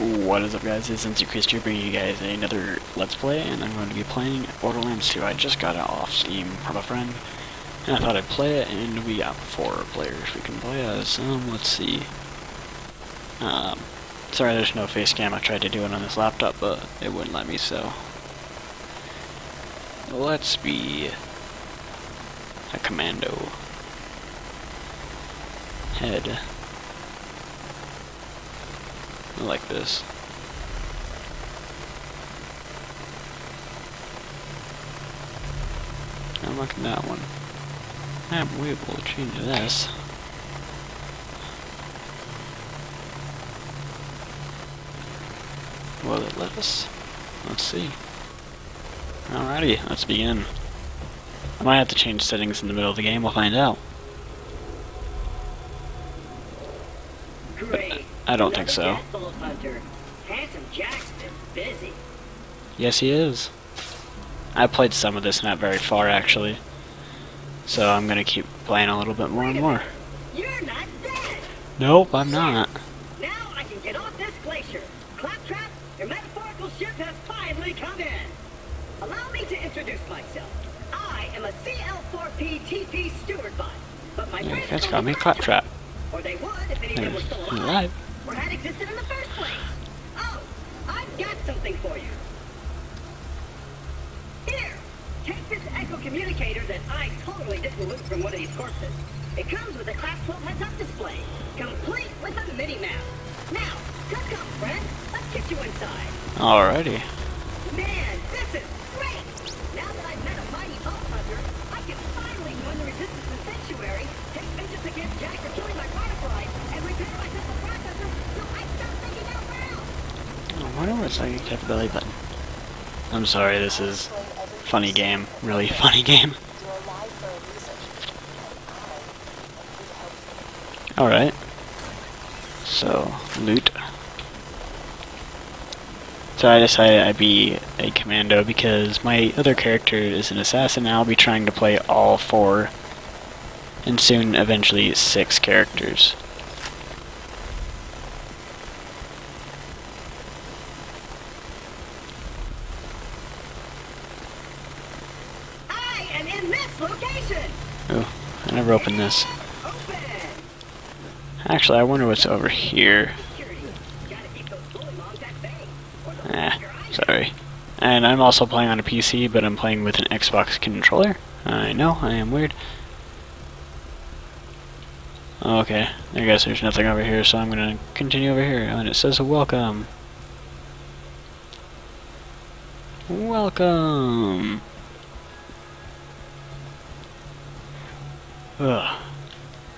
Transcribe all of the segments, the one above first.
What is up guys, it's NC bringing you guys another Let's Play, and I'm going to be playing Borderlands 2. I just got it off Steam from a friend, and I thought I'd play it, and we got four players we can play as. Um, let's see. Um, sorry there's no face cam, I tried to do it on this laptop, but it wouldn't let me, so... Let's be... a commando. Head. I like this. I'm liking that one. I'm able to change this. Will it let us? Let's see. Alrighty, let's begin. I might have to change settings in the middle of the game, we'll find out. I don't think so. Handsome Jack's been busy. Yes, he is. I played some of this, not very far actually. So I'm gonna keep playing a little bit more and more. You're not dead. Nope, I'm not. Now I can get off this glacier. Claptrap, your metaphorical ship has finally come in. Allow me to introduce myself. I am a CL4P TP steward bot. But my Yeah, friends call me Claptrap. Or they would if any of them were still alive. Alive. Or had existed in the first place. Oh, I've got something for you. Here, take this echo communicator that I totally didn't loot from one of these corpses. It comes with a Class 12 heads-up display, complete with a mini-map. Now, come come, friend. Let's get you inside. Alrighty. Man, this is Wonder what's like a belly button. I'm sorry, this is funny game. Really funny game. Alright. So, loot. So I decided I'd be a commando because my other character is an assassin and I'll be trying to play all four and soon eventually six characters. I am in this location! Oh, I never opened this. Actually, I wonder what's over here. Eyes. sorry. And I'm also playing on a PC, but I'm playing with an Xbox controller. I know, I am weird. Okay, I guess there's nothing over here, so I'm gonna continue over here. And it says welcome. Welcome. Ugh.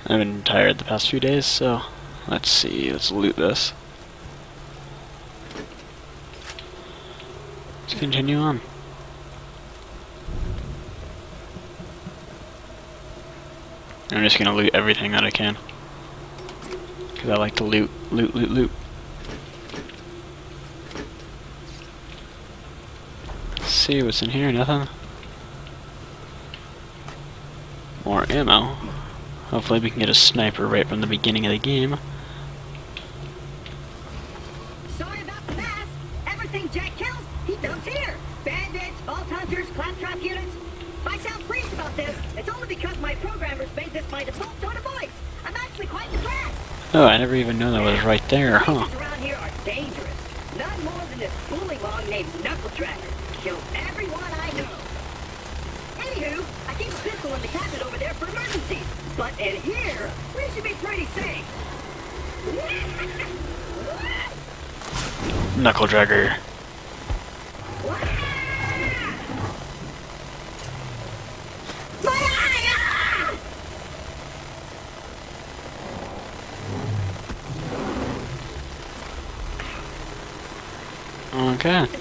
I've been tired the past few days, so let's see, let's loot this. Let's continue on. I'm just gonna loot everything that I can. Because I like to loot, loot, loot, loot. Let's see what's in here, nothing. More ammo. Hopefully we can get a sniper right from the beginning of the game. Sorry about the. Everything Jack kills, he dumps here. Bandits, vault hunters, claptrap units. I sound pleased about this, it's only because my programmers made this my default tone of voice. I'm actually quite impressed. Oh, I never even knew that was right there, huh? Around here are dangerous. None more than this bullymong named Knuckle Dragger. Killed everyone I know. Anywho, I keep a pistol in the cabinet over there for emergencies. But in here, we should be pretty safe. Knuckle dragger. Okay. Once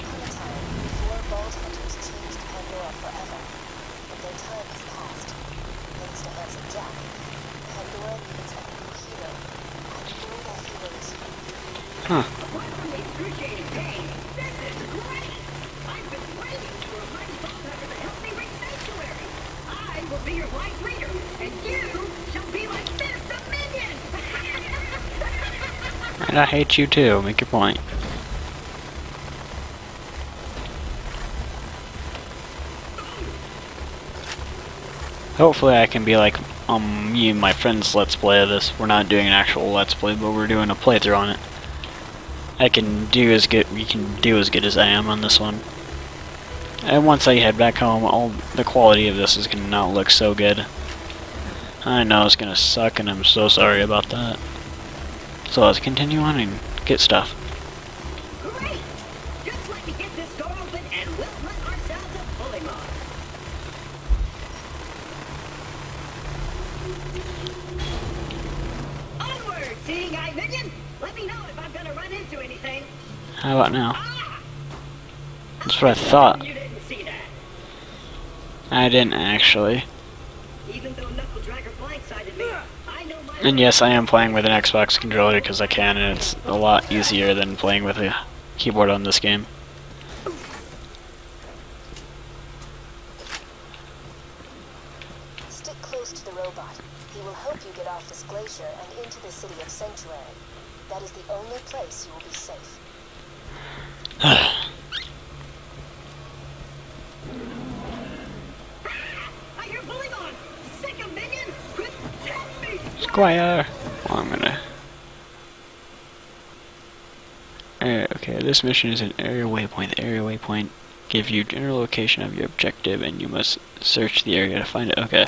upon a time, four Vault Hunters changed Pandora forever. But their time has passed. Thanks to Handsome Jack, Pandora needs a new hero. And who that hero is Huh. Apart from the excruciating pain, this is great! I've been waiting for a mighty vault hunter to help me reach Sanctuary. I will be and! And I hate you too. Make your point. Hopefully I can be like um me and my friends let's play this. We're not doing an actual let's play, but we're doing a playthrough on it. I can do as good we can do as good as I am on this one. And once I head back home, all the quality of this is gonna not look so good. I know it's gonna suck and I'm so sorry about that. So let's continue on and get stuff. Great! Just let me get this door open and we'll let ourselves a bullymong. Onward, seeing eye minion! Let me know if I'm gonna run into anything. How about now? Ah! That's what I thought. You didn't see that. I didn't actually. Even though Knuckle Dragger blindsided me, I know my And yes, I am playing with an Xbox controller because I can, and it's a lot easier than playing with a keyboard on this game. Stick close to the robot. He will help you get off this glacier and into the city of Sanctuary. That is the only place you will be safe. I hear bullymong! Sick of minion! Protect me! Squire! Well, I'm gonna... Uh, okay, this mission is an area waypoint. The area waypoint gives you general location of your objective, and you must search the area to find it. Okay.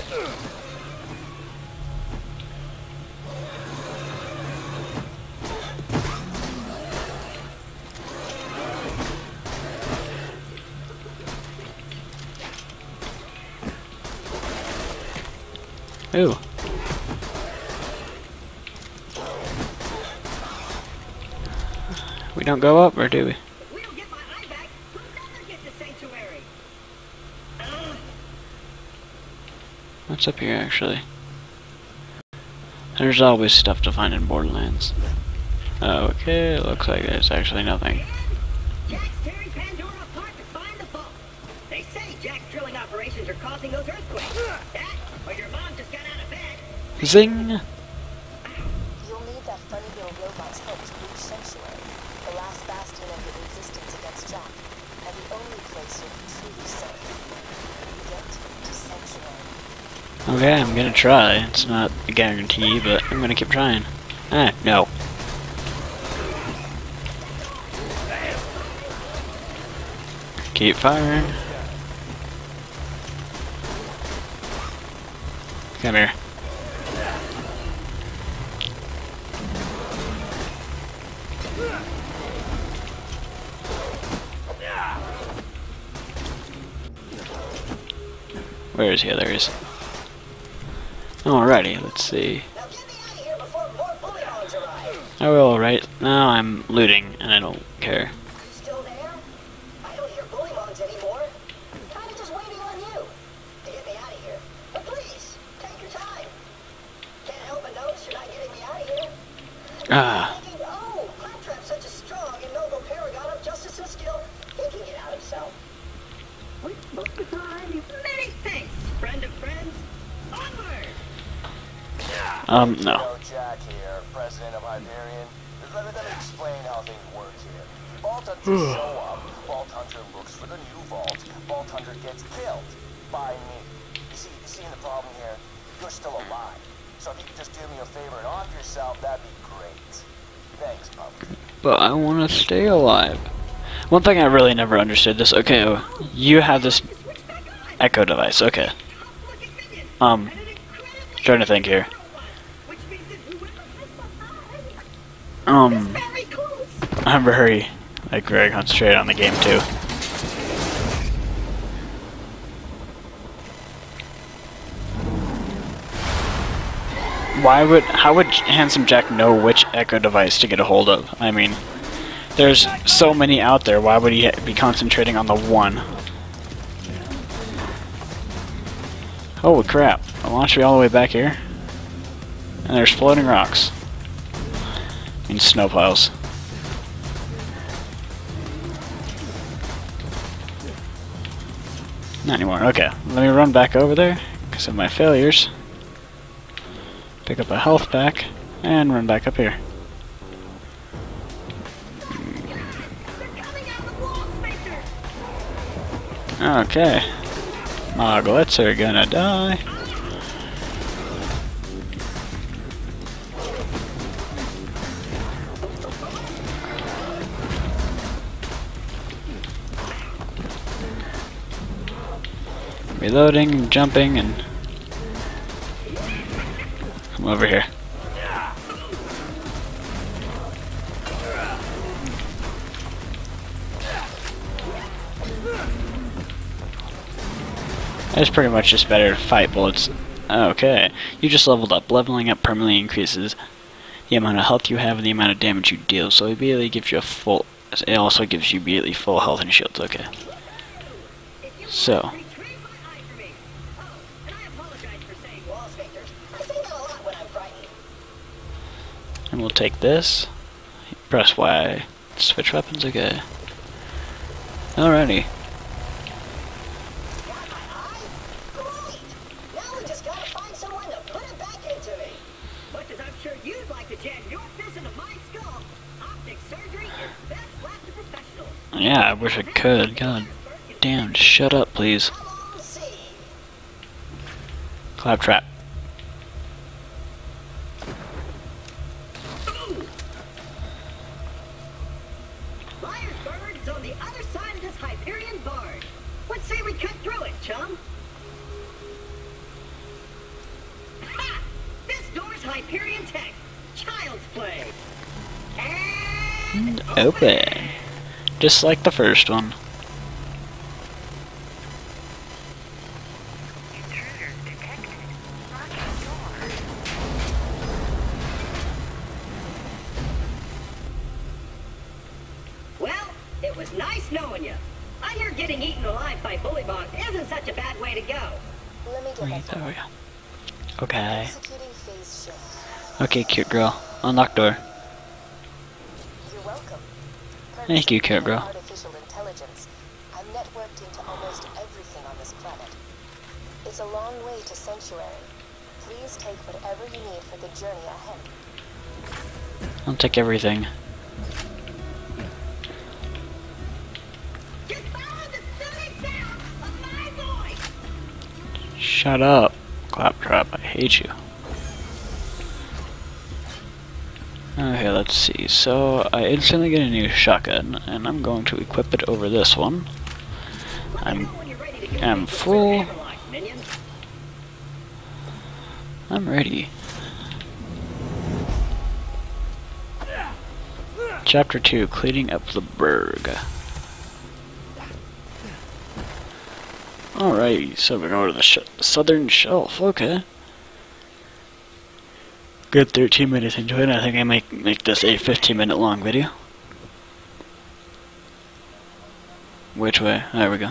Don't go up, or do we? If we don't get my eye back, who'll never get to Sanctuary? Ugh. What's up here, actually? There's always stuff to find in Borderlands. Oh, okay, looks like there's actually nothing. Jack's tearing Pandora apart to find the vault. They say Jack's drilling operations are causing those earthquakes. That, or your mom just got out of bed. Zing! You'll need that funny little robot's help to reach Sanctuary, the last bastion of your resistance against Jack, and the only place you'll be truly safe. Get to Sanctuary. Okay, I'm gonna try. It's not a guarantee, but I'm gonna keep trying. Ah, no. Keep firing. Come here. Where is he? There he is. Alrighty, let's see. I will, right? Now I'm looting, and I don't care. Still still alive. So if you could just do me a favor and off yourself, that'd be great. Thanks, pumpkin. But I want to stay alive. One thing I really never understood this. Okay, you have this Switch back on! echo device. Okay. Look at Minion! Um, And an incredibly trying to think here. Um, very. I'm very, like, very concentrated on the game too. Why would, how would Handsome Jack know which echo device to get a hold of? I mean, there's so many out there, why would he be concentrating on the one? Holy crap, I launched me all the way back here. And there's floating rocks in snow piles. Not anymore. Okay, let me run back over there because of my failures. Pick up a health pack and run back up here. Okay. Moglets are gonna die. Reloading and jumping and come over here. It's pretty much just better to fight bullets. Okay, you just leveled up. Leveling up permanently increases the amount of health you have and the amount of damage you deal. So it immediately gives you a full. It also gives you immediately full health and shields. Okay. So. want, retrieve my eye for me. Oh, and I apologize for saying wall sphincters. I say that a lot when I'm frightened. And we'll take this. Press Y. Switch weapons. Okay. Alrighty. Yeah, I wish I could. God damn, shut up, please. Claptrap. Other side of this Hyperion barge. Let's say we cut through it, chum. Ha! This door's Hyperion tech. Child's play. And Open. Just like the first one. Okay, cute girl. Unlock door. You're welcome. Thank you, cute girl. Artificial intelligence. I'm networked into almost everything on this planet. It's a long way to Sanctuary. Please take whatever you need for the journey ahead. I'll take everything. Just follow the soothing sound of my voice. Shut up, Claptrap. I hate you. Okay, let's see. So, I instantly get a new shotgun, and I'm going to equip it over this one. I'm- I'm full. I'm ready. Chapter 2 Cleaning Up the Berg. Alright, so we're going to the sh southern shelf. Okay. Good 13 minutes into it. I think I might make this a 15 minute long video. Which way? There we go.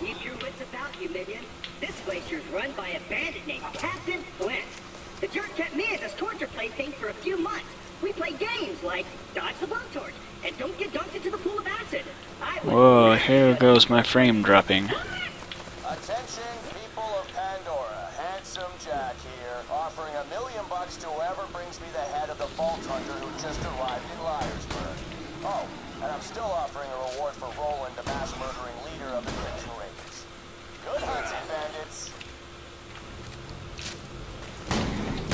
Keep your wits about you, minion. This glacier's run by a bandit named Captain Flint. The jerk kept me as his torture plaything for a few months. We played games like dodge the blowtorch and don't get dunked into the pool of acid. I Whoa, here goes my frame dropping. Attention, people of Pandora. Handsome Jack here, offering a million bucks to whoever brings me the head of the Vault Hunter who just arrived in Liar's Berg. Oh, and I'm still offering a reward for Roland, the mass murdering leader of the Crimson Raiders. Good hunting, bandits.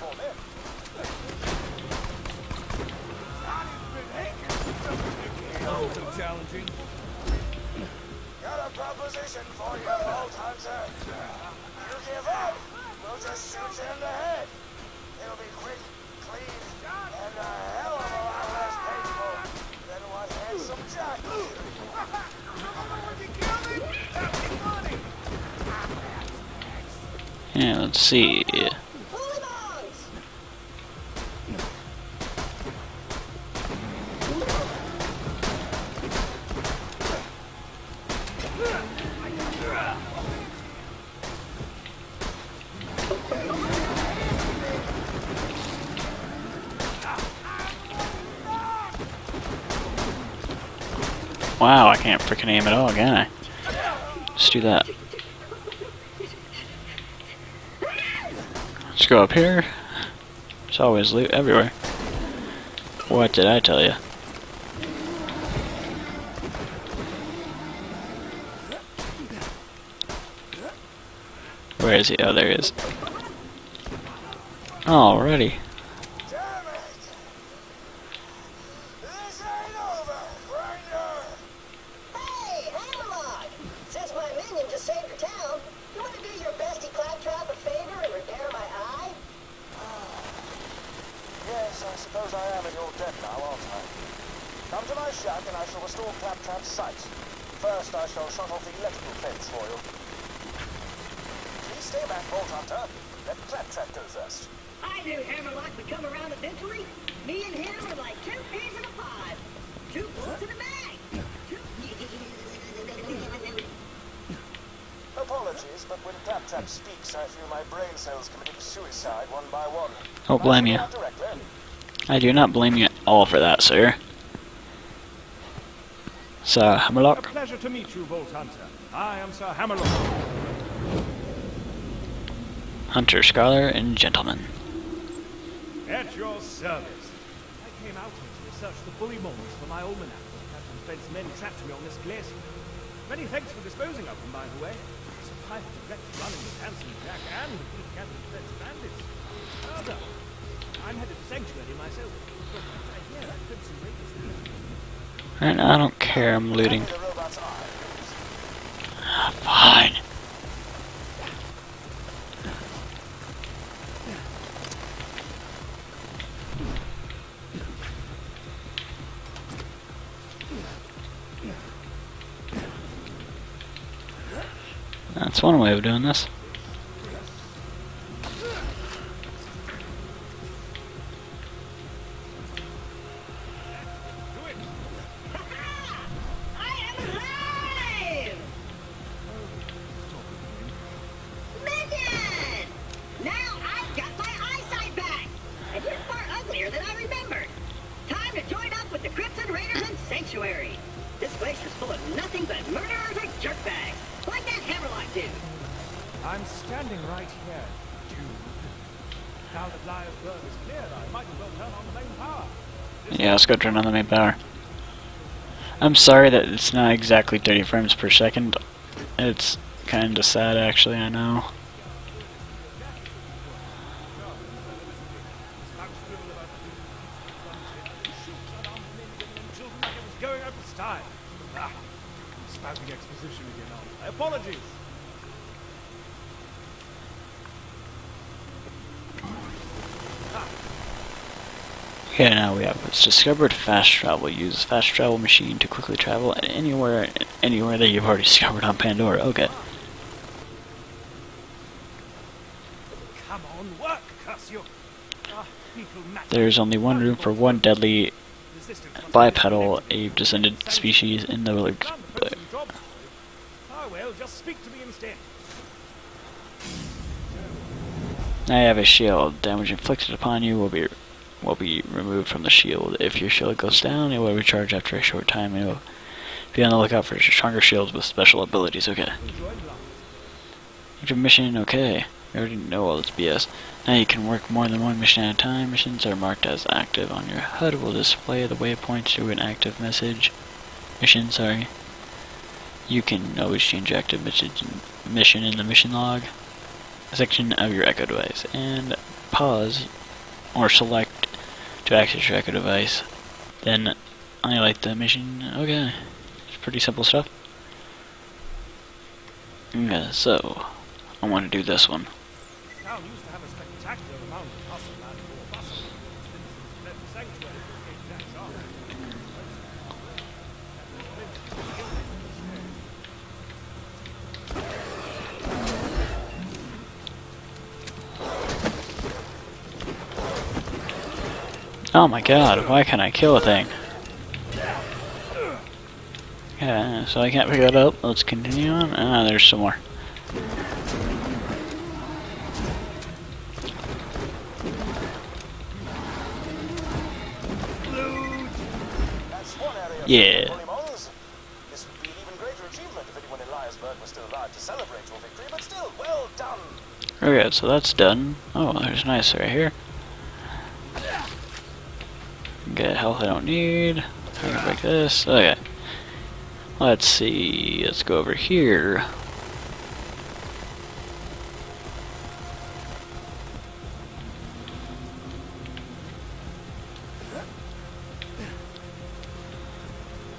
for me? Got a proposition for you, Hunter. You give up, we'll just shoot you in the head. It'll be quick, clean, and a hell of a lot less painful. Yeah, let's see. Wow, I can't freaking aim at all, can I? Let's do that. Let's go up here. There's always loot everywhere. What did I tell you? Where is he? Oh, there he is. Alrighty. Damn it! This ain't over, Grinder! Hey, Hammerlock! Since my minion just saved your town, you want to do your bestie Claptrap a favor and repair my eye? Yes, I suppose I am in your debt now, aren't I? Come to my shack and I shall restore Claptrap's sight. First, I shall shut off the electrical fence for you. Please stay back, Vault Hunter. Let Claptrap go first. I knew Hammerlock would come around eventually. Me and him are like two peas in a pod. Two bullets in a bag. Two... Apologies, but when Claptrap speaks, I feel my brain cells committing suicide one by one. Don't blame I you. shall be out directly. I do not blame you at all for that, sir. Sir A Hammerlock. pleasure to meet you, Vault Hunter. I am Sir Hammerlock. Hunter, Scholar, and Gentleman. At your service. I came out here to research the bullymongs for my almanac Captain Flint's men trapped me on this glacier. Many thanks for disposing of them, by the way. It's Survived the wrecked running with Handsome Jack and defeat Captain Flint's bandits. Further, I'm headed to Sanctuary myself. But I hear that Crimson Raiders And I don't care, I'm looting. Fine. That's one way of doing this. Standing right here. Now that is I might as well turn on the main power. Yeah, let's go turn on the main power. I'm sorry that it's not exactly 30 frames per second. It's kinda sad actually, I know. It's discovered fast travel. Use fast travel machine to quickly travel anywhere anywhere that you've already discovered on Pandora. Okay. Come on, work, curse you. Ah. There's only one room for one deadly Resistance must be bipedal ape descended species in the village. Done, put some jobs for you. Ah, well, just speak to me instead. I have a shield. Damage inflicted upon you will be will be removed from the shield. If your shield goes down, it will recharge after a short time. It will be on the lookout for stronger shields with special abilities. Okay. Active mission, okay. We already know all this BS. Now you can work more than one mission at a time. Missions are marked as active on your HUD will display the waypoints to an active message. Mission, sorry. You can always change active message mission in the mission log section of your Echo device and pause or select to access your Echo device. Then highlight the mission. Okay. It's pretty simple stuff. Okay, so I want to do this one. Oh my god, why can't I kill a thing? Yeah, so I can't pick that up. Let's continue on. Ah, there's some more. Yeah. Okay, so that's done. Oh, there's nice right here. Health I don't need. I can this. Okay. Let's see. Let's go over here.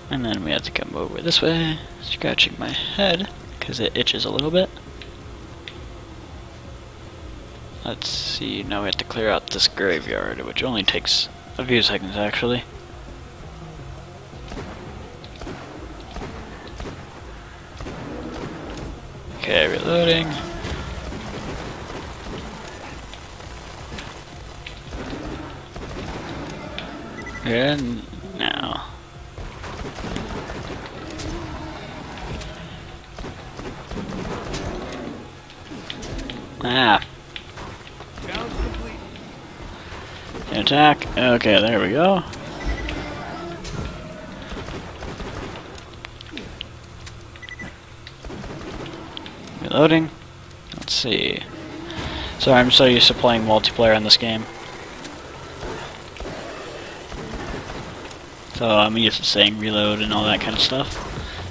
And then we have to come over this way, scratching my head, because it itches a little bit. Let's see, now we have to clear out this graveyard, which only takes a few seconds actually. Okay, reloading. And Attack. Okay, there we go. Reloading. Let's see. Sorry, I'm so used to playing multiplayer in this game. So I'm used to saying reload and all that kind of stuff.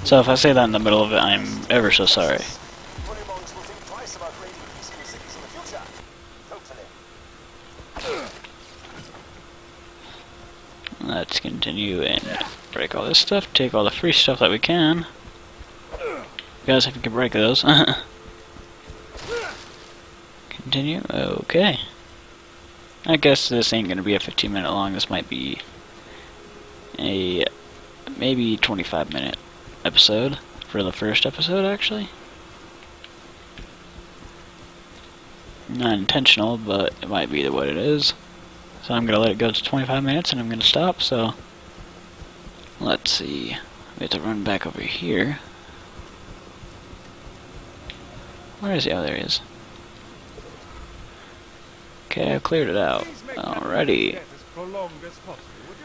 So if I say that in the middle of it, I'm ever so sorry. Bullymongs will think twice about raiding peaceful cities in the future. Hopefully. Let's continue and break all this stuff, take all the free stuff that we can. Guys, if you can break those. continue, okay. I guess this ain't gonna be a 15 minute long, this might be a maybe 25 minute episode for the first episode actually. Not intentional, but it might be the what it is. So I'm gonna let it go to 25 minutes and I'm gonna stop, so let's see. We have to run back over here. Where is he? Oh, there he is. Okay, I've cleared it out. Please make that Alrighty. death as prolonged as possible, would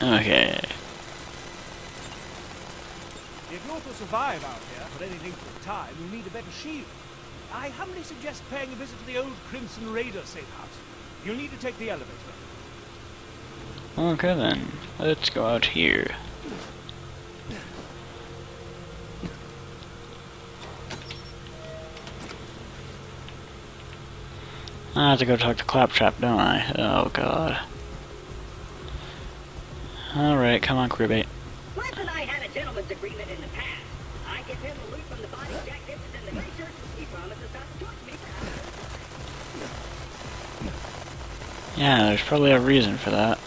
you? Okay. If you're to survive out here for any length of time, you'll need a better shield. I humbly suggest paying a visit to the old Crimson Raider safe house. You'll need to take the elevator. Okay then. Let's go out here. I have to go talk to Claptrap, don't I? Oh god. Alright, come on, Queerbait. Cliff and I had a gentleman's agreement in the past. Yeah, there's probably a reason for that.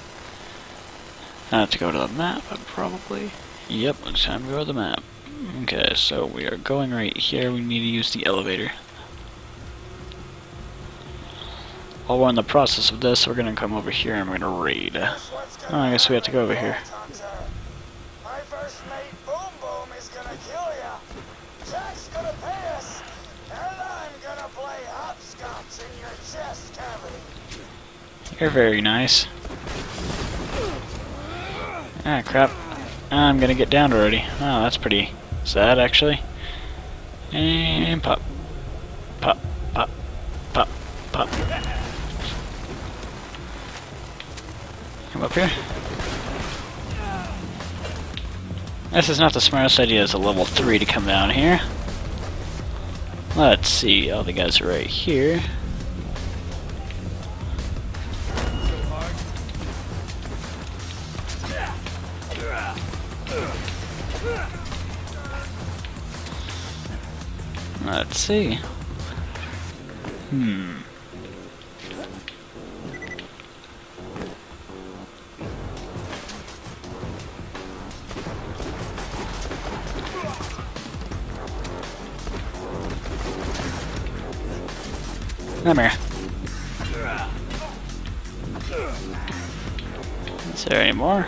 I have to go to the map, probably. Yep, it's time to go to the map. Okay, so we are going right here. We need to use the elevator. While we're in the process of this, we're gonna come over here and we're gonna raid. Oh, I guess we have to go over here. You're very nice. Ah, crap. I'm gonna get downed already. Oh, that's pretty sad, actually. And pop. Pop, pop, pop, pop. Come up here. This is not the smartest idea as a level 3 to come down here. Let's see, all the guys are right here. See. Hmm. Come here. Is there any more?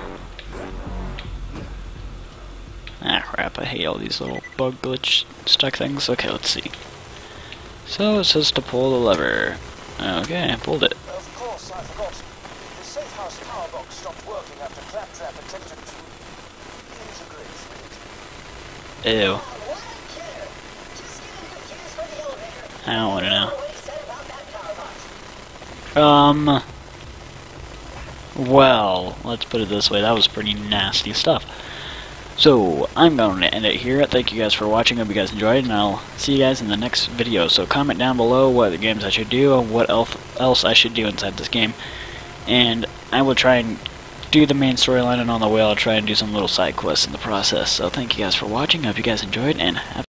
Crap, I hate all these little bug glitch stuck things. Okay, let's see. So it says to pull the lever. Okay, I pulled it. Of course, I forgot. The safe house power box stopped working after Claptrap attempted to integrate it. Ew. Why care? Just give him the keys for the elevator. I don't want to know. What he said about that power box. Um. Well, let's put it this way. That was pretty nasty stuff. So, I'm going to end it here. Thank you guys for watching. Hope you guys enjoyed, and I'll see you guys in the next video. So, comment down below what games I should do, and what else I should do inside this game. And I will try and do the main storyline, and on the way I'll try and do some little side quests in the process. So, thank you guys for watching. Hope you guys enjoyed, and have